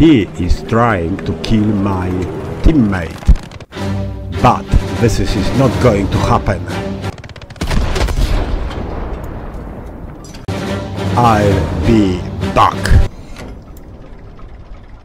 He is trying to kill my teammate. But this is not going to happen. I'll be back.